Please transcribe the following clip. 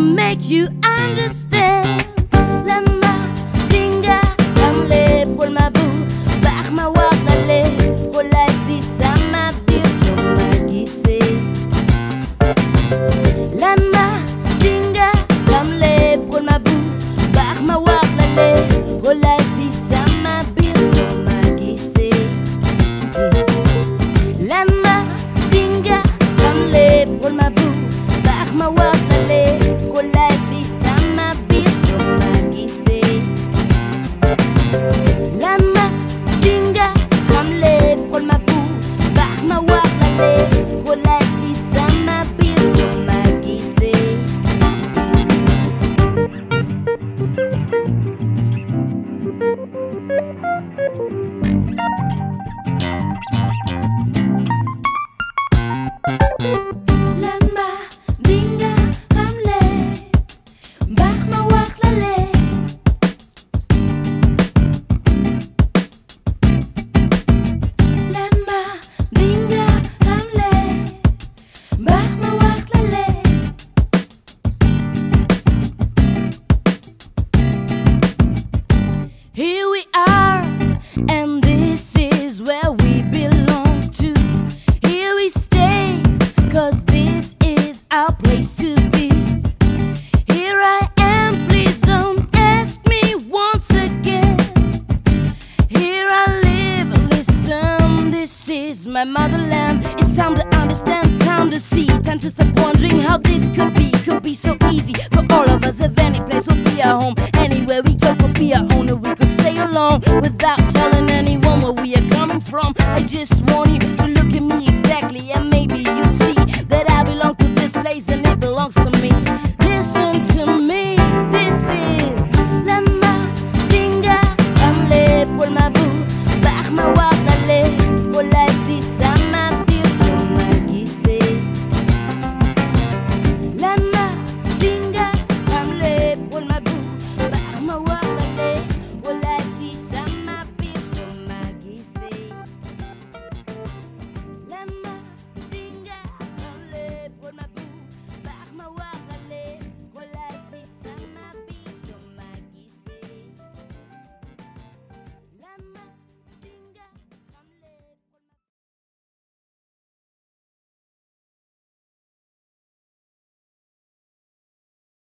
make you understand. La ma dinga am le pol ma bu Bak ma wak la le Ko si sa ma bir so ma gise La ma dinga am le pol ma bu Bak ma wak la le Ko si sa ma bir so ma gise La ma dinga am le pol ma bu Bak ma wak my motherland. It's time to understand, time to see, time to stop wondering how this could be. Could be so easy for all of us if any place would be our home. Anywhere we go could be our own, we could stay alone without telling anyone where we are coming from. I just want you to look at me exactly, and maybe you see that I belong to this place and it belongs to me.